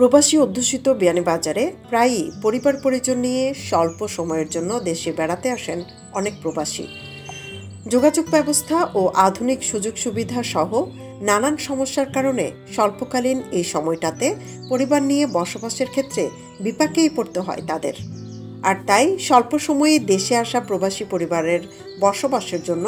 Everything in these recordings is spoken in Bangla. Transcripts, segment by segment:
প্রবাসী অধ্যুষিত বিয়ানীবাজারে প্রায়ই পরিবার পরিজন নিয়ে স্বল্প সময়ের জন্য দেশে বেড়াতে আসেন অনেক প্রবাসী। যোগাযোগ ব্যবস্থা ও আধুনিক সুযোগ সুবিধা সহ নানান সমস্যার কারণে স্বল্পকালীন এই সময়টাতে পরিবার নিয়ে বসবাসের ক্ষেত্রে বিপাকেই পড়তে হয় তাদের। আর তাই স্বল্প সময়ে দেশে আসা প্রবাসী পরিবারের বসবাসের জন্য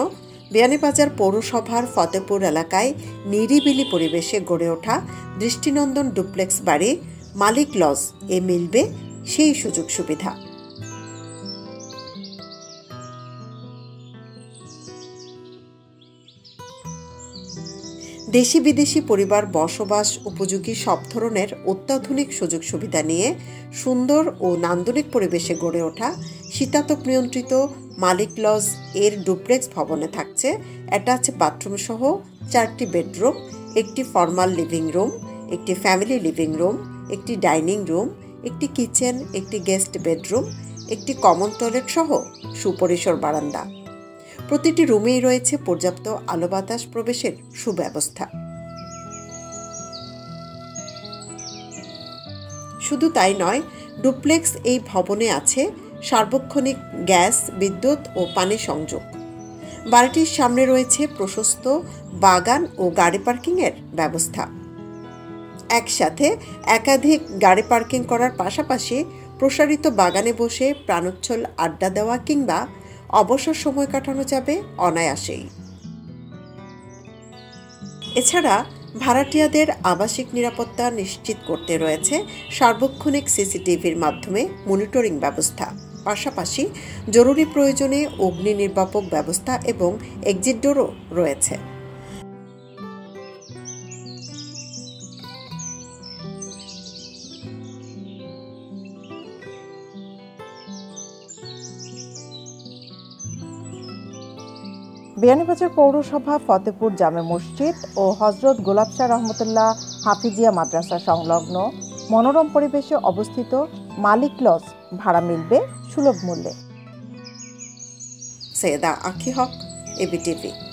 বিয়ানীবাজার পৌরসভার ফতেপুর এলাকায় নিরিবিলি পরিবেশে গড়ে ওঠা দৃষ্টিনন্দন ডুপ্লেক্স বাড়ি, মালিক লজ এ মিলবে সেই সুযোগ সুবিধা। দেশি বিদেশি পরিবার বসবাস উপযোগী সব ধরনের অত্যাধুনিক সুযোগ সুবিধা নিয়ে সুন্দর ও নান্দনিক পরিবেশে গড়ে ওঠা শীতাতপ নিয়ন্ত্রিত মালিক লজ এর ডুপ্লেক্স ভবনে থাকছে অ্যাটাচ বাথরুম সহ চারটি বেডরুম, একটি ফর্মাল লিভিং রুম, একটি ফ্যামিলি লিভিং রুম, একটি ডাইনিং রুম, একটি কিচেন, একটি গেস্ট বেডরুম, একটি কমন টয়লেট সহ সুপরিসর বারান্দা। প্রতিটি রুমেই রয়েছে পর্যাপ্ত আলো বাতাস প্রবেশের সুব্যবস্থা। শুধু তাই নয়, ডুপ্লেক্স এই ভবনে আছে সার্বক্ষণিক গ্যাস, বিদ্যুৎ ও পানি সংযোগ। বাড়িটির সামনে রয়েছে প্রশস্ত বাগান ও গাড়ি পার্কিংয়ের ব্যবস্থা। একসাথে একাধিক গাড়ি পার্কিং করার পাশাপাশি প্রসারিত বাগানে বসে প্রাণোচ্ছল আড্ডা দেওয়া কিংবা অবসর সময় কাটানো যাবে অনায়াসেই। এছাড়া ভাড়াটিয়াদের আবাসিক নিরাপত্তা নিশ্চিত করতে রয়েছে সার্বক্ষণিক সিসিটিভির মাধ্যমে মনিটরিং ব্যবস্থা। পাশাপাশি জরুরি প্রয়োজনে অগ্নি নির্বাপক ব্যবস্থা এবং এক্সিট ডোরও রয়েছে। বিয়ানীবাজার পৌরসভা ফতেপুর জামে মসজিদ ও হজরত গোলাপ শাহ রহমতুল্লাহ হাফিজিয়া মাদ্রাসা সংলগ্ন মনোরম পরিবেশে অবস্থিত মালিক লজ ভাড়া মিলবে। সুলভ মূল্যে। সৈয়দা আখি হক এবিটিভি।